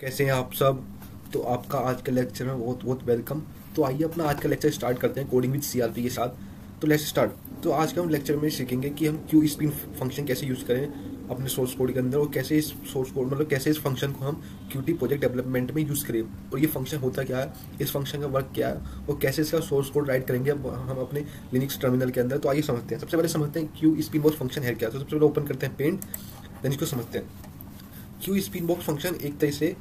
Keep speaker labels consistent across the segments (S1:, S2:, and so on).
S1: कैसे हैं आप सब? तो आपका आज का लेक्चर में बहुत बहुत वेलकम तो आइए अपना आज का लेक्चर स्टार्ट करते हैं कोडिंग विद सीआरपी के साथ. तो लेट्स स्टार्ट तो आज का हम लेक्चर में सीखेंगे कि हम क्यू स्पिन फ़ंक्शन कैसे यूज़ करें अपने सोर्स कोड के अंदर और कैसे इस सोर्स कोड मतलब कैसे इस फ़ंक्शन को हम क्यूटी प्रोजेक्ट डेवलपमेंट में यूज़ करें और ये फ़ंक्शन होता क्या है? इस फ़ंक्शन का वर्क क्या है? और कैसे इसका सोर्स कोड राइट करेंगे हम अपने लिनिक्स टर्मिनल के अंदर? तो आइए समझते हैं। सबसे पहले समझते हैं क्यू स्पिन बॉक्स फ़ंक्शन है क्या? तो सबसे पहले ओपन करते हैं पेंट देन इसको समझते हैं। क्यू स्पिन बॉक्स फ़ंक्शन एक तरह से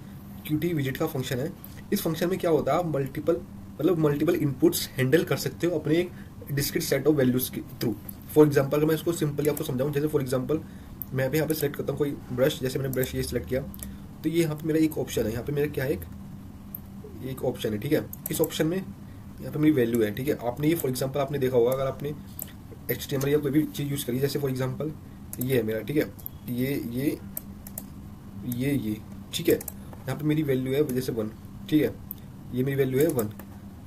S1: क्यूटी विज़िट का फ़ंक्शन है। इस फ़ंक्शन में क्या होता है? आप मल्टीपल मतलब मल्टीपल इनपुट्स हैंडल कर सकते हो अपने एक डिस्क्रिट सेट ऑफ़ वैल्यूज़ के थ्रू फॉर एग्ज़ाम्पल अगर मैं इसको सिंपली आपको समझाऊं, जैसे फॉर एग्ज़ाम्पल मैं भी यहाँ पे सेलेक्ट करता हूँ कोई ब्रश जैसे मैंने ब्रश ये सिलेक्ट किया तो ये यहाँ पे मेरा एक ऑप्शन है। यहाँ पे मेरा क्या है? एक एक ऑप्शन है, ठीक है? इस ऑप्शन में यहाँ पे मेरी वैल्यू है, ठीक है? आपने ये फॉर एग्ज़ाम्पल आपने देखा होगा, अगर आपने एच या कोई भी चीज़ यूज़ करी, जैसे फॉर एग्ज़ाम्पल ये है मेरा, ठीक है? ये ये ये ये, ठीक है? यहाँ पे मेरी वैल्यू है, जैसे वन ठीक है? ये मेरी वैल्यू है वन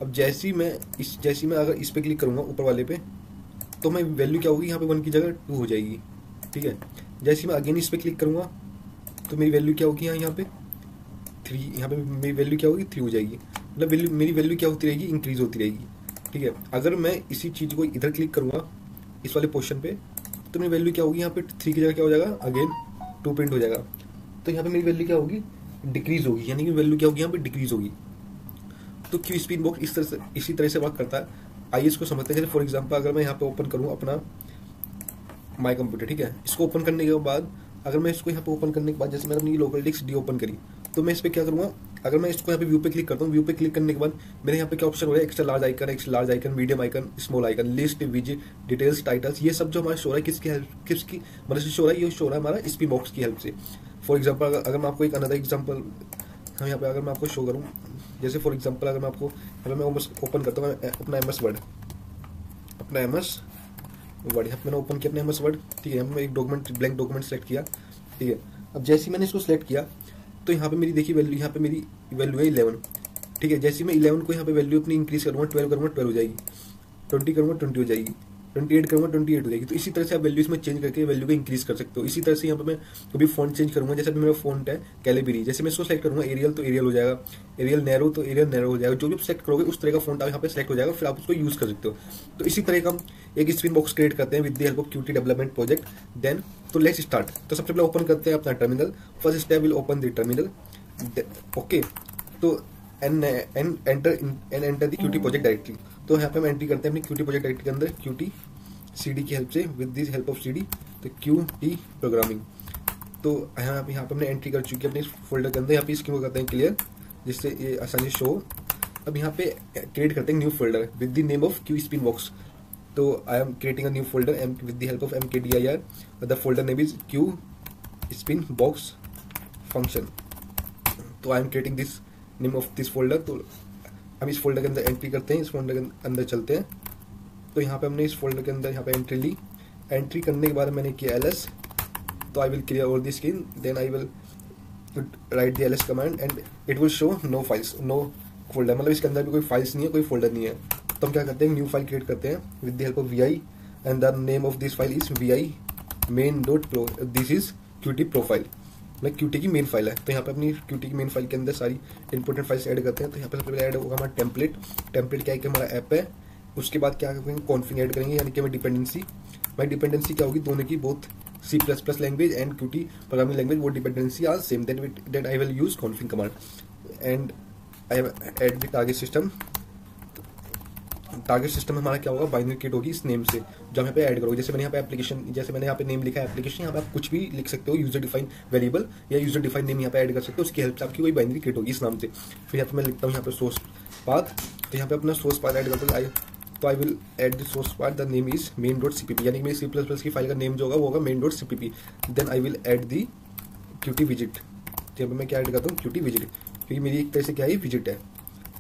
S1: अब जैसी मैं इस, जैसी मैं अगर इस पर क्लिक करूँगा, ऊपर वाले पे तो मैं वैल्यू क्या होगी? यहाँ पे वन की जगह टू हो जाएगी, ठीक है? जैसे मैं अगेन इस पर क्लिक करूँगा तो मेरी वैल्यू क्या होगी यहाँ यहाँ पे? थ्री यहाँ पे मेरी वैल्यू क्या होगी? थ्री हो जाएगी. मतलब मेरी वैल्यू क्या होती रहेगी? इंक्रीज होती रहेगी, ठीक है? अगर मैं इसी चीज़ को इधर क्लिक करूँगा, इस वाले पोर्शन पे तो मेरी वैल्यू क्या होगी? यहाँ पे थ्री की जगह क्या हो जाएगा? अगेन टू प्रिंट हो जाएगा. तो यहाँ पे मेरी वैल्यू क्या होगी? डिक्रीज होगी, यानी कि वैल्यू क्या होगी, यहाँ पे डिक्रीज होगी। तो क्यू स्पिन बॉक्स इस तरह से, इसी तरह से वर्क करता है। आइए इसको समझते हैं फॉर एग्ज़ाम्पल अगर मैं यहाँ पे ओपन करूँ अपना माई कंप्यूटर ठीक है? इसको ओपन करने के बाद, अगर मैं इसको यहाँ पे ओपन करने के बाद, जैसे मैंने अपनी लोकल डिस्क डी ओपन करी तो मैं इस पर क्या करूँगा? अगर मैं इसको यहाँ पे व्यू पे क्लिक करता हूँ व्यू पे क्लिक करने के बाद, मेरे यहाँ पे क्या ऑप्शन हो रहा है? Extra large icon extra large icon medium icon small icon list visit details titles ये सब जो हमारा शो रहा है, किसकी हेल्प किसकी से शो रहा है? ये शो रहा है हमारा स्पी बॉक्स की हेल्प से। फॉर एग्ज़ाम्पल अगर, मैं आपको एक अनदर एग्ज़ाम्पल हम यहाँ पे अगर मैं आपको शो करूँ जैसे फॉर एग्ज़ाम्पल अगर मैं आपको अगर मैं ओपन करता हूँ अपना एम एस वर्ड अपना एम एस वर्ड यहाँ मैंने ओपन किया अपना एम एस वर्ड ठीक है मैं एक डॉक्यूमेंट ब्लैंक डॉक्यूमेंट सेलेक्ट किया ठीक है। अब जैसे ही मैंने इसको सेलेक्ट किया तो यहाँ पे मेरी देखिए वैल्यू यहाँ पे मेरी वैल्यू है इलेवन ठीक है। जैसे मैं इलेवन को यहाँ पे वैल्यू अपनी इंक्रीज करूँगा ट्वेल्व करूँगा ट्वेल्व हो जाएगी ट्वेंटी करूँगा ट्वेंटी हो जाएगी। ट्वेंटी एट करूँगा, ट्वेंटी एट हो जाएगी। तो इसी तरह से आप वैल्यूज़ में चेंज करके वैल्यू को इंक्रीज कर सकते हो। इसी तरह से यहाँ पे मैं कभी फ़ोन चेंज करूँगा, जैसे मेरा फ़ोन है कैलेबरी जैसे मैं इसको सेलेक्ट करूँगा एरियल तो एरियल हो जाएगा। एरियल नैरो तो एरियल नैरो हो जाएगा। जो भी सेलेक्ट करोगे, उस तरह का फ़ोन यहाँ पे सेलेक्ट हो जाएगा, फिर आप उसको यूज़ कर सकते हो। तो इसी तरह का एक स्क्रीन बॉक्स क्रिएट करते हैं with the help of Qt development project then तो लेट्स स्टार्ट तो सबसे पहले ओपन करते हैं अपना terminal first step will open the terminal okay तो and enter and enter the Qt project directly तो यहाँ पे हम एंट्री करते हैं अपनी क्यूटी प्रोजेक्ट डायरेक्टरी के अंदर क्यूटी सी डी की हेल्प से with this help of C D तो क्यू टी प्रोग्रामिंग तो यहाँ पे यहाँ पे हमने एंट्री कर चुकी है अपने फोल्डर के अंदर, यहाँ पे इसको करते हैं क्लियर जिससे ये आसानी शो अब यहाँ पे क्रिएट करते हैं new folder with the name of Q spin box तो I am creating a new folder um with the help of M K D I R the folder name is Q spin box function तो I am creating this name of this folder तो हम इस folder के अंदर entry करते हैं, इस folder के अंदर चलते हैं। तो यहाँ पे हमने इस फोल्डर के अंदर यहाँ पे एंट्री ली। एंट्री करने के बाद मैंने किया एल एस तो I will clear over the screen then I will write the L S command and it will show no files no folder मतलब इसके अंदर भी कोई फाइल्स नहीं है, कोई फोल्डर नहीं है। तो हम क्या करते हैं न्यू फ़ाइल क्रिएट करते हैं with the help of V I and the name of this file is V I main dot this is Qt profile मतलब क्यूटी की मेन फ़ाइल है। तो यहाँ पे अपनी क्यूटी की मेन फ़ाइल के अंदर सारी इंपोर्टेंट फाइल्स ऐड करते हैं। तो यहाँ पे सबसे पहले ऐड होगा हमारा टेम्पलेट टेम्पलेट क्या है कि हमारा ऐप है। उसके बाद क्या करेंगे? कॉन्फिंग ऐड करेंगे, यानी कि हमें डिपेंडेंसी हमारी डिपेंडेंसी क्या होगी? दोनों की both C plus plus language and Qt programming language वो dependency are same that that I will use config command and I add the target system target system हमारा क्या होगा? बाइनरी किट होगी इस नेम से, जो हम यहाँ पे ऐड करोगे। जैसे मैंने यहाँ पे एप्लीकेशन जैसे मैंने यहाँ पे नेम लिखा है एप्लीकेशन यहाँ पे आप कुछ भी लिख सकते हो यूज़र डिफाइन वेरिएबल या यूज़र डिफाइन नेम यहाँ पे ऐड कर सकते हो, उसकी हेल्प से आपकी कोई बाइनरी किट होगी इस नाम से। फिर यहाँ पे मैं लिखता हूँ यहाँ पे सोर्स पाथ तो यहाँ पे अपना सोर्स पाथ ऐड करता हूँ तो I will add the source part the name is main dot CPP यानी मेरी सी प्लस प्लस की फ़ाइल का नेम जो होगा, वो होगा main dot CPP then I will add the Qt visit तो मैं क्या ऐड करता हूँ? क्यूटी विज़िट क्योंकि मेरी एक तरह से क्या है विज़िट है।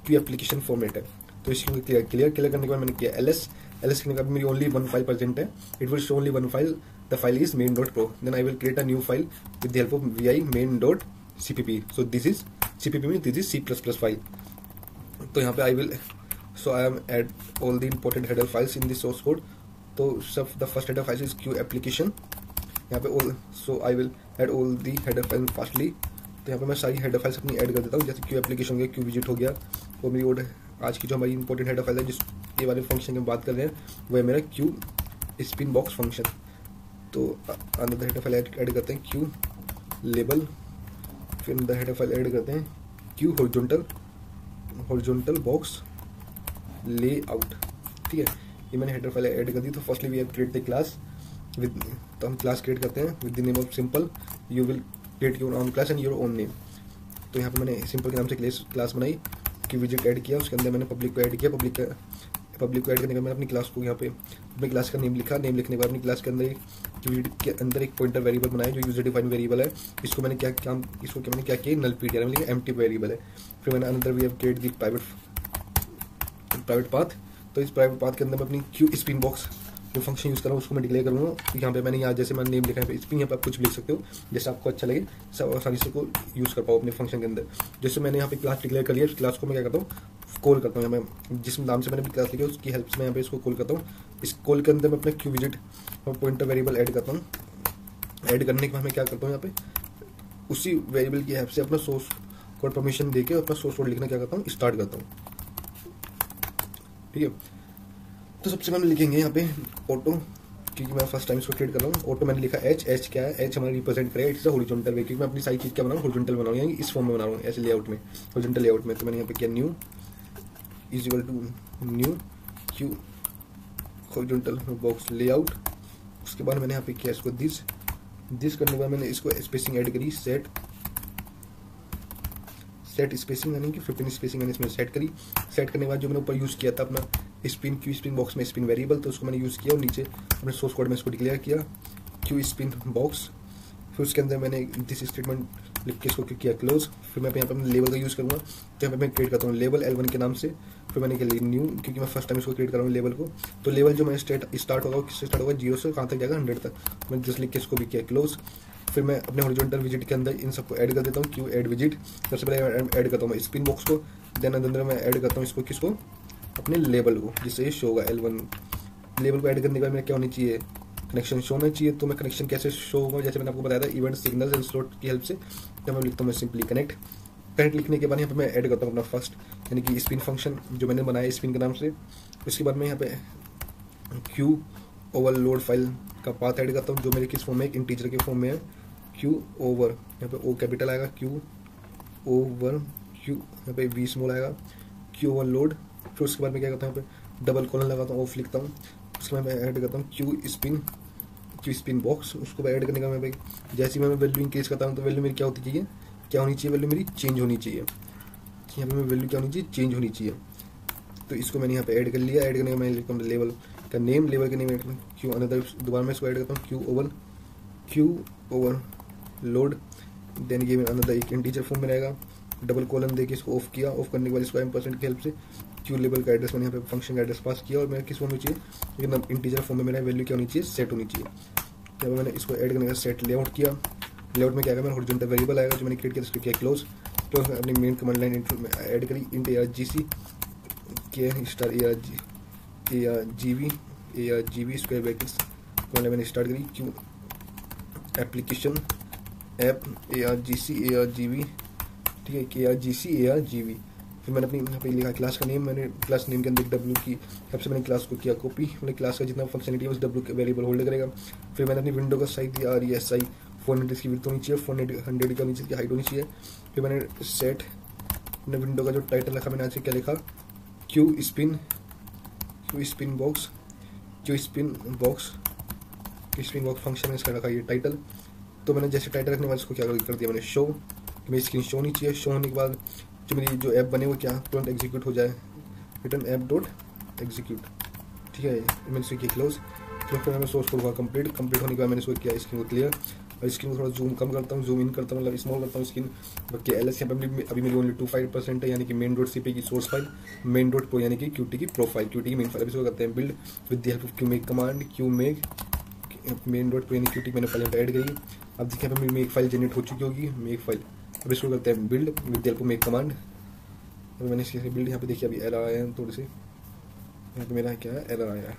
S1: क्यू एप्लीकेशन फॉर्मेट है। तो इसको क्लियर क्लियर क्लियर करने के बाद मैंने किया एल एस एल एस करने के मेरी ओनली वन फ़ाइल प्रेजेंट है. It will show only one file the file is main dot pro then I will create a new file with the help of V I main dot CPP so this is CPP mean this is C plus plus file तो यहाँ पे I will so I am add all the important header files in the source code. so, so the first header file is Q application. यहाँ पे all so I will add all the header files firstly तो यहाँ पे मैं सारी header files अपनी add कर देता हूँ. जैसे क्यू एप्लीकेशन हो गया क्यू विज़िट हो गया वो मेरी और आज की जो हमारी इंपॉर्टेंट हेडर फ़ाइल है, जिस ये वाले फ़ंक्शन की बात कर रहे हैं, वो है मेरा क्यू स्पिन बॉक्स फ़ंक्शन तो अंदर हेडर फ़ाइल ऐड करते हैं क्यू लेबल फिर अंदर हेडर फ़ाइल ऐड करते हैं Q horizontal horizontal box layout ठीक है? ये मैंने हेडर फ़ाइल ऐड कर दी तो firstly we have create the class with तो हम क्लास क्रिएट करते हैं with the name of simple you will create your own class and your own name तो यहाँ पे मैंने सिंपल के नाम से क्लास बनाई. कि विज़िट ऐड किया, उसके अंदर मैंने पब्लिक को ऐड किया पब्लिक पब्लिक को ऐड करने के मैंने अपनी क्लास को यहाँ पे अपनी क्लास का नेम लिखा। नेम लिखने के बाद अपनी क्लास के अंदर एक विज़िट के अंदर एक पॉइंटर वेरिएबल बनाया जो यूज़र डिफाइन वेरिएबल है। इसको मैंने क्या क्या इसको क्या मैंने क्या किया? Null P D M T variable है। फिर मैंने अंदर we have create the private private path तो इस प्राइवेट पाथ के अंदर मैं अपनी क्यू स्पिन बॉक्स जो फ़ंक्शन यूज़ कर रहा हूँ उसको मैं डिक्लेयर करूँगा। यहाँ पे मैंने यहाँ जैसे मैंने नेम लिखा है, इस पर यहाँ पे आप कुछ लिख सकते हो। जैसे आपको अच्छा लगे, सब आसानी से को यूज़ कर पाओ अपने फ़ंक्शन के अंदर। जैसे मैंने यहाँ पे क्लास डिक्लेयर कर लिया क्लास को मैं क्या करता हूँ कॉल करता हूँ यहाँ मैं जिस नाम से मैंने क्लास लिखी उसकी हेल्प से मैं यहाँ पे इसको कॉल करता हूँ। इस कॉल के अंदर मैं अपने क्यू विज़िट और पॉइंटर वेरिएबल ऐड करता हूँ। ऐड करने के बाद मैं क्या करता हूँ यहाँ पे, उसी वेरिएबल की हेल्प से अपना सोर्स कोड परमिशन देके अपना सोर्स कोड लिखना क्या करता हूँ स्टार्ट करता हूँ। ठीक है? तो सबसे पहले लिखेंगे यहाँ पे ऑटो क्योंकि मैं फ़र्स्ट टाइम इसको क्रिएट कर रहा हूँ। ऑटो मैंने लिखा एच एच क्या है? एच हमारा रिप्रेजेंट करेगा इट्स होरिजोनटल वे क्योंकि मैं अपनी सारी चीज़ क्या बना रहा होरिजोनटल बना रहा हूँ। इस फॉर्म में बना रहा हूँ, ऐसे लेआउट में होरिजोनटल लेआउट में। तो मैंने यहाँ पे किया new is equal to new Q horizontal box layout उसके बाद मैंने यहाँ पे किया इसको दिस दिस करने के बाद मैंने इसको स्पेसिंग ऐड करी सेट सेट स्पेसिंग यानी कि फिफ्टीन स्पेसिंग मैंने इसमें सेट करी। सेट करने के बाद जो मैंने ऊपर यूज़ किया था अपना स्पिन क्यू स्पिन बॉक्स में स्पिन वेरिएबल तो उसको मैंने यूज़ किया और नीचे अपने सोर्स कोड में इसको डिक्लेयर किया क्यू स्पिन बॉक्स फिर उसके अंदर मैंने दिस स्टेटमेंट लिख के इसको किया क्लोज फिर मैं यहाँ पर लेवल का यूज़ करूँगा. तो यहाँ पे मैं क्रिएट करता हूँ लेवल एल के नाम से. फिर मैंने किया न्यू क्योंकि मैं फ़र्स्ट टाइम इसको क्रिएट कर रहा हूँ लेवल को. तो लेवल जो मैं स्टेट स्टार्ट होगा, किससे स्टार्ट होगा? ज़ीरो से कहाँ तक जाएगा? हंड्रेड तक. मैं जस्ट लिख के इसको भी किया क्लोज फिर मैं अपने हॉरिजॉन्टल विज़िट के अंदर इन सबको ऐड कर देता हूँ. क्यू ऐड विज़िट सबसे पहले ऐड करता हूँ स्पिन बॉक्स को. देन अंदर मैं ऐड करता हूँ इसको किसको? अपने लेबल को, जिससे ये शो होगा एल वन लेबल को ऐड करने के बाद मेरा क्या होनी चाहिए? कनेक्शन शो होना चाहिए तो मैं कनेक्शन कैसे शो होगा? जैसे मैंने आपको बताया था इवेंट सिग्नल एंड स्लॉट की हेल्प से, जब मैं लिखता हूँ, मैं सिंपली कनेक्ट कनेक्ट लिखने के बाद यहाँ पे मैं ऐड करता हूँ अपना फ़र्स्ट यानी कि स्पिन फ़ंक्शन जो मैंने बनाया स्पिन के नाम से। उसके बाद मैं यहाँ पे क्यू ओवरलोड फ़ाइल का पाथ ऐड करता हूँ, जो मेरे किस फॉर्म में इंटीजर के फॉर्म में है। क्यू ओवर यहाँ पे ओ कैपिटल आएगा क्यू ओवर क्यू यहाँ पे वी स्मॉल आएगा। क्यू ओवर लोड फिर उसके बाद मैं क्या करता हूँ डबल कॉलन लगाता हूँ ऑफ़ लिखता हूँ। उसके बाद मैं ऐड करता हूँ Q spin Q spin box उसको ऐड करने का मैं भाई, जैसे मैं वैल्यू इंक्रीज करता हूँ तो वैल्यू मेरी क्या होती चाहिए? क्या होनी चाहिए? वैल्यू मेरी चेंज होनी चाहिए। यहाँ पे वैल्यू क्या होनी चाहिए? चेंज होनी चाहिए। तो इसको मैंने यहाँ पे ऐड कर लिया। ऐड करने का मैंने लिखता हूँ लेवल का नेम लेवल का नेम क्यू अनदर दोबारा मैं इसको ऐड करता हूँ Q over Q overload then ये अनदर एक इंटीजर फॉर्म में रहेगा। डबल कॉलन देके इसको ऑफ़ किया। ऑफ़ करने के बाद इसको एम परसेंट की हेल्प से क्यू लेबल का एड्रेस मैंने यहाँ पे फ़ंक्शन का एड्रेस पास किया और मैं किसमें चाहिए? लेकिन इंटीजर फॉर्म में मेरा वैल्यू क्या होनी चाहिए? सेट होनी चाहिए। जब मैंने इसको ऐड करने का सेट लेआउट किया लेआउट में क्या मेरा हॉरिजॉन्टल वेरिएबल आएगा जो मैंने क्रिएट किया, उसको किया क्लोज तो अपनी मेन कमांड लाइन ऐड करी int A R G C के star A R G A R G V A R G V square brackets मैंने स्टार्ट करी Q application app A R G C A R G V ठीक है के R G C A R G V फिर मैंने अपनी यहाँ पे लिखा क्लास का नेम मैंने क्लास नेम के अंदर डब्ल्यू की हेल्प से मैंने क्लास को किया कॉपी मैंने क्लास का जितना फंक्शनलिटी है, उस डब्ल्यू के वेरिएबल होल्ड करेगा। फिर मैंने अपनी विंडो का साइज़ दिया R S I four hundred की विथ होनी चाहिए फोर हंड्रेड का नीचे की हाइट होनी चाहिए। फिर मैंने सेट अपने विंडो का जो टाइटल रखा, मैंने आज क्या लिखा? Q spin Q spin box Q spin box spin box function में इसका रखा ये टाइटल तो मैंने जैसे टाइटल रखने बाद इसको क्या कर दिया? मैंने शो मेरी स्क्रीन शो नहीं चाहिए। शो होने के बाद जो मेरी जो ऐप बने वो क्या? तुरंत एग्जीक्यूट हो जाए। रिटर्न ऐप डॉट एग्जीक्यूट ठीक है मैंने इसको किया क्लोज फिर फिर मैंने सोर्स कोड हुआ कंप्लीट कंप्लीट होने के बाद मैंने इसको किया स्क्रीन को क्लियर और स्क्रीन को थोड़ा जूम कम करता हूँ जूम इन करता हूँ मतलब स्मॉल करता हूँ स्क्रीन बाकी एल एस अभी मेरी ओनली टू फाइव परसेंट है, यानी कि मेन डॉट सी पी की source file main dot pro यानी कि क्यूटी की प्रोफ़ाइल क्यूटी की मेन फ़ाइल इसको करते हैं build with the help of Q make command Q make main dot pro यानी क्यूटी मैंने पहले ऐड करी। अब देखिए पे मेक फ़ाइल जनरेट हो चुकी होगी। मेक फ़ाइल अब इसको करते हैं build with help make command अभी मैंने इसके बिल्ड यहाँ पे देखिए, अभी एरर आया है थोड़े से। यहाँ पे मेरा क्या है? एरर आया है।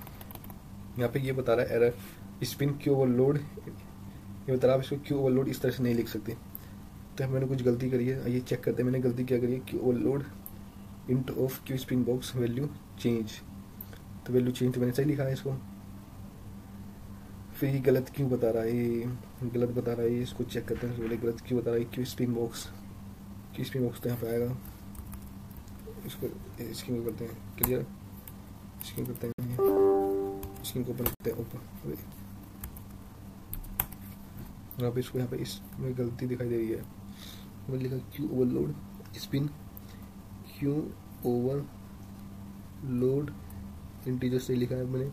S1: यहाँ पे ये बता रहा है एरर स्पिन क्यू ओवरलोड ये बता रहा है इसको क्यू ओवरलोड इस तरह से नहीं लिख सकते। तो मैंने कुछ गलती करी है। आइए चेक करते हैं, मैंने गलती क्या करी है? कि overload int of Q spin box value change तो वैल्यू चेंज तो मैंने सही लिखा है इसको। फिर ये गलत क्यों बता रहा है? ये गलत बता रहा है, इसको चेक करते हैं पहले गलत क्यों बता रहा है? Q spin box Q spin box तो यहाँ पे आएगा? इसको स्क्रीन करते हैं क्लियर स्क्रीन करते हैं स्क्रीन को ओपन करते हैं ओपन यहाँ पे इसको, यहाँ पे इसमें गलती दिखाई दे रही है। मैंने लिखा, Q overload spin Q overload integer से लिखा है? मैंने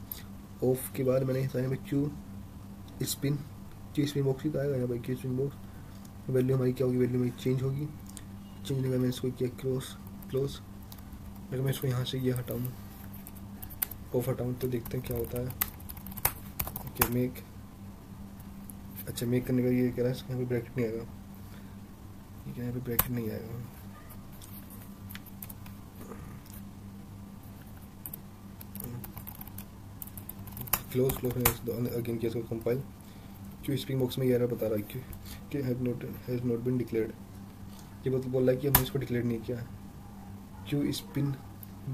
S1: ऑफ़ के बाद मैंने यहाँ पे Q spin Q spin box ही तो आएगा यहाँ पे क्यू स्पिन बॉक्स वैल्यू हमारी क्या होगी? वैल्यू हमारी चेंज होगी। चेंज होने का मैंने इसको किया क्लोज क्लोज अगर मैं इसको यहाँ से ये हटाऊँ ऑफ़ हटाऊँ तो देखते हैं क्या होता है। ओके मेक अच्छा मेक करने का ये कह रहा है यहाँ पर ब्रैकेट नहीं आएगा। यहाँ पे ब्रैकेट नहीं आएगा। क्लोज क्लोज अगेन किया इसको कंपाइल क्यों स्प्रिंग बॉक्स में ये बता रहा है क्यों कि have not has not been declared ये मतलब बोल रहा है कि हमने इसको डिक्लेयर नहीं किया। Q spin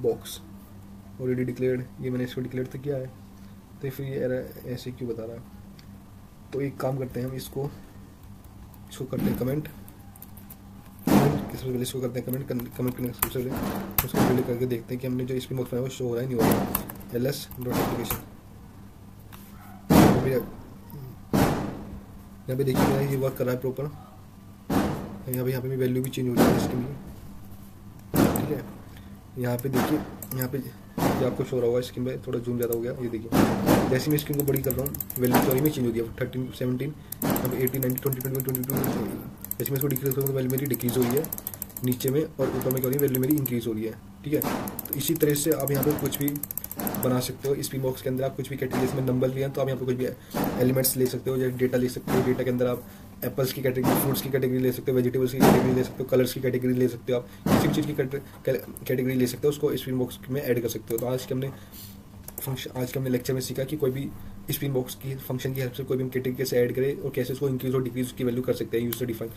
S1: box already declared ये मैंने इसको डिक्लेयर तो किया है। तो फिर ये एरर ऐसे क्यों बता रहा है। तो एक काम करते हैं हम इसको इसको करते हैं कमेंट सबसे पहले इसको करते हैं कमेंट कमेंट करने सबसे पहले उसको पहले करके देखते हैं कि हमने जो स्पिन बॉक्स बनाया वो शो हो रहा है, नहीं हो रहा है। एल एस डॉट एप्लीकेशन यहाँ पे देखिए मेरा ये वर्क कर रहा है प्रॉपर यहाँ पे यहाँ पे वैल्यू भी चेंज हो रही है इसके लिए ठीक है? यहाँ पे देखिए, यहाँ पे ये आपको शो रहा होगा स्क्रीन पे थोड़ा जूम ज़्यादा हो गया, ये देखिए। जैसे मैं स्क्रीन को बड़ी कर रहा हूँ वैल्यू सॉरी में चेंज हो गया थर्टीन सेवनटीन यहाँ पे eighteen nineteen twenty twenty twenty two जैसे मैं इसको डिक्रीज करूँ तो वैल्यू मेरी डिक्रीज हो रही है, नीचे में और ऊपर में क्या हो रही है वैल्यू मेरी इंक्रीज हो रही है। ठीक है? तो इसी तरह से आप यहाँ पर कुछ भी बना सकते हो। इस पी बॉक्स के अंदर आप कुछ भी कैटेगरी में नंबर लिए हैं तो आप यहाँ पे कुछ भी एलिमेंट्स ले सकते हो, जैसे डेटा ले सकते हो। डेटा के अंदर आप एप्पल्स की कैटेगरी फ्रूट्स की कैटेगरी ले सकते हो वेजिटेबल्स की कैटेगरी ले सकते हो कलर्स की कैटेगरी ले सकते हो आप। किसी भी चीज़ की कैटेगरी ले सकते हो, उसको स्पिन बॉक्स में ऐड कर सकते हो। तो आज के हमने फ़ंक्शन आज के हमने लेक्चर में सीखा कि कोई भी स्पिन बॉक्स की फ़ंक्शन की हेल्प से कोई भी हम कैटेगरी कैसे ऐड करें और कैसे उसको इंक्रीज और डिक्रीज की वैल्यू कर सकते हैं यूज़र डिफाइन